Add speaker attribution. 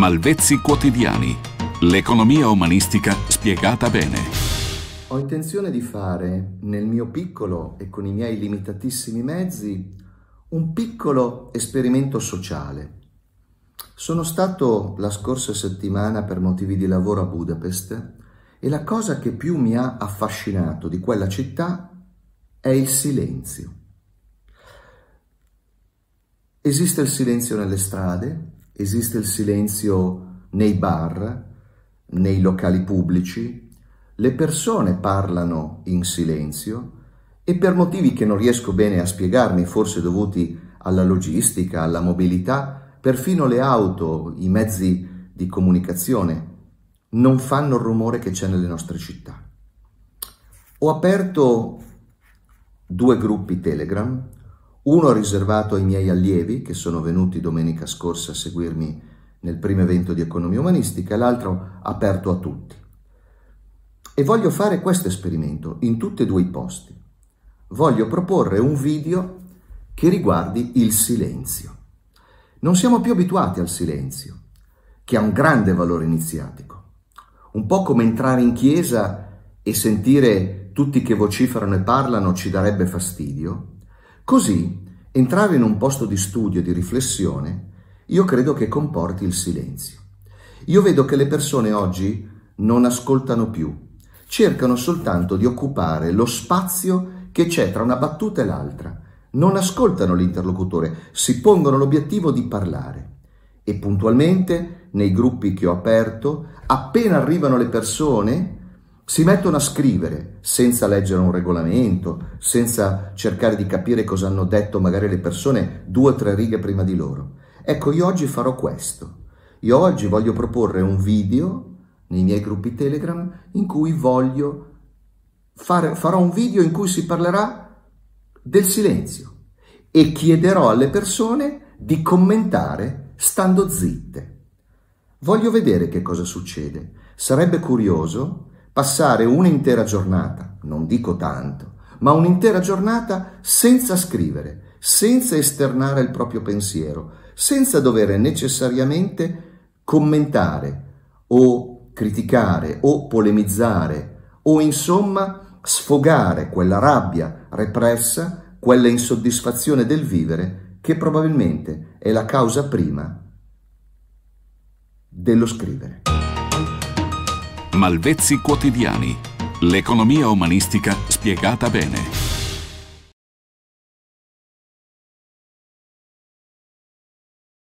Speaker 1: Malvezzi quotidiani. L'economia umanistica spiegata bene.
Speaker 2: Ho intenzione di fare nel mio piccolo e con i miei limitatissimi mezzi un piccolo esperimento sociale. Sono stato la scorsa settimana per motivi di lavoro a Budapest e la cosa che più mi ha affascinato di quella città è il silenzio. Esiste il silenzio nelle strade, esiste il silenzio nei bar, nei locali pubblici, le persone parlano in silenzio e per motivi che non riesco bene a spiegarmi, forse dovuti alla logistica, alla mobilità, perfino le auto, i mezzi di comunicazione non fanno il rumore che c'è nelle nostre città. Ho aperto due gruppi Telegram, uno riservato ai miei allievi che sono venuti domenica scorsa a seguirmi nel primo evento di economia umanistica l'altro aperto a tutti. E voglio fare questo esperimento in tutti e due i posti. Voglio proporre un video che riguardi il silenzio. Non siamo più abituati al silenzio, che ha un grande valore iniziatico. Un po' come entrare in chiesa e sentire tutti che vociferano e parlano ci darebbe fastidio, Così, entrare in un posto di studio, di riflessione, io credo che comporti il silenzio. Io vedo che le persone oggi non ascoltano più, cercano soltanto di occupare lo spazio che c'è tra una battuta e l'altra. Non ascoltano l'interlocutore, si pongono l'obiettivo di parlare. E puntualmente, nei gruppi che ho aperto, appena arrivano le persone, si mettono a scrivere senza leggere un regolamento, senza cercare di capire cosa hanno detto magari le persone due o tre righe prima di loro. Ecco, io oggi farò questo. Io oggi voglio proporre un video nei miei gruppi Telegram in cui voglio fare, farò un video in cui si parlerà del silenzio e chiederò alle persone di commentare stando zitte. Voglio vedere che cosa succede. Sarebbe curioso passare un'intera giornata, non dico tanto, ma un'intera giornata senza scrivere, senza esternare il proprio pensiero, senza dover necessariamente commentare o criticare o polemizzare o insomma sfogare quella rabbia repressa, quella insoddisfazione del vivere che probabilmente è la causa prima dello scrivere.
Speaker 1: Malvezzi quotidiani. L'economia umanistica spiegata bene.